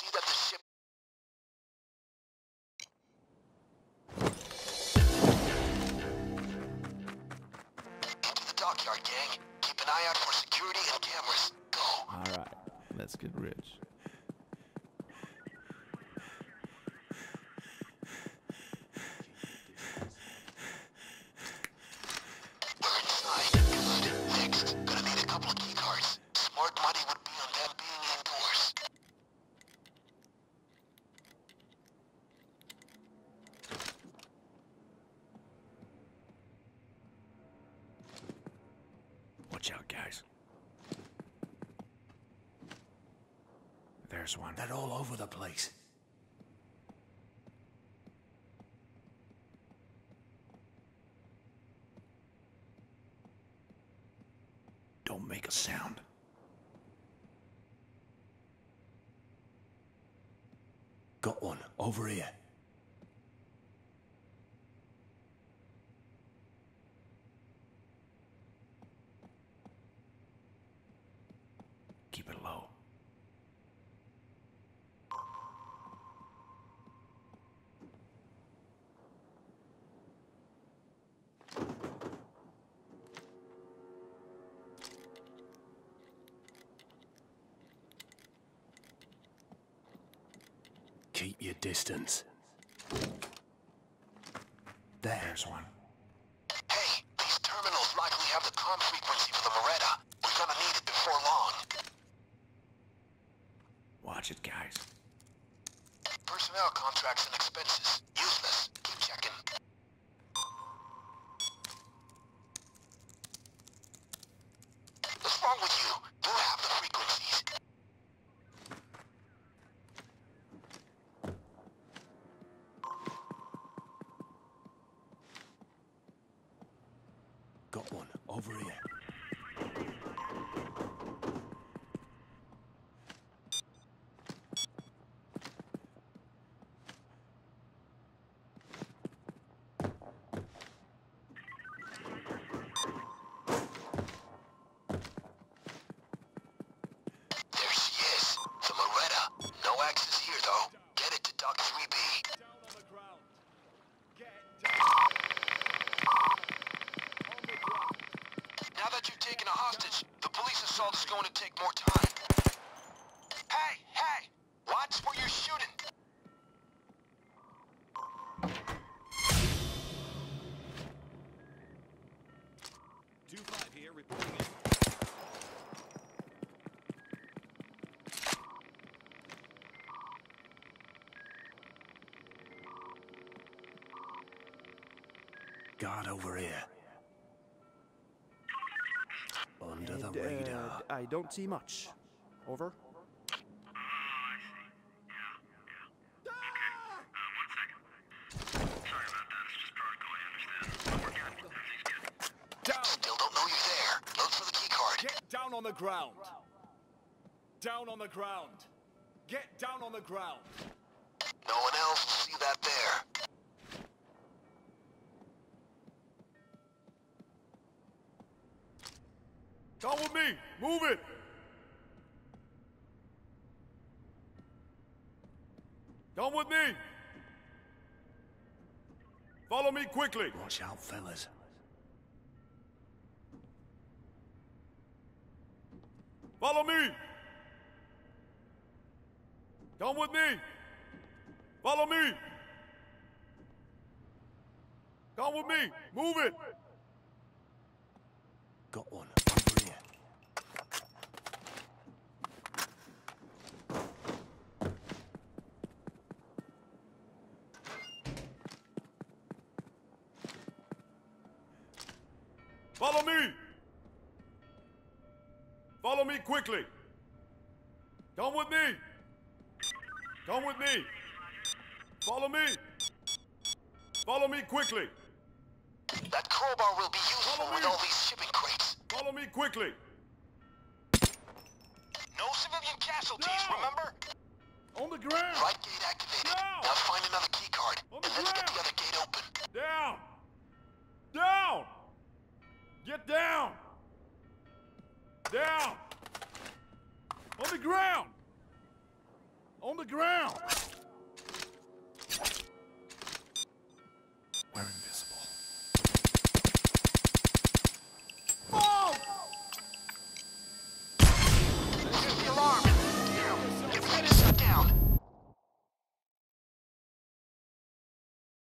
See that the ship the dockyard, gang. Keep an eye out for security and cameras. Go. All right, let's get rich. Watch out, guys. There's one. They're all over the place. Don't make a sound. Got one over here. Keep it low. Keep your distance. There's one. Hey, these terminals likely have the comm frequency for the Moretta. We're gonna need it before long. Watch it, guys. Personnel contracts and expenses. Useless. One over here. Now that you've taken a hostage, the police assault is going to take more time. Hey, hey! Watch where you're shooting. Two five here, reporting in. Over here. The And, uh, radar. I don't see much. Over. Down. Still don't know you're there. Look for the key card. Get down on the ground. Down on the ground. Get down on the ground. No one else will see that there. Come with me. Move it. Come with me. Follow me quickly. Watch out, fellas. Follow me. Come with me. Follow me. Come with me. Move it. Got one over here. Follow me. Follow me quickly. Come with me. Come with me. Follow me. Follow me quickly. That crowbar will be useful with all these shipping crates. Follow me quickly. No civilian casualties, No. remember? On the ground. Right gate activated. No. Now find another key card. On And the let's get the other gate ground.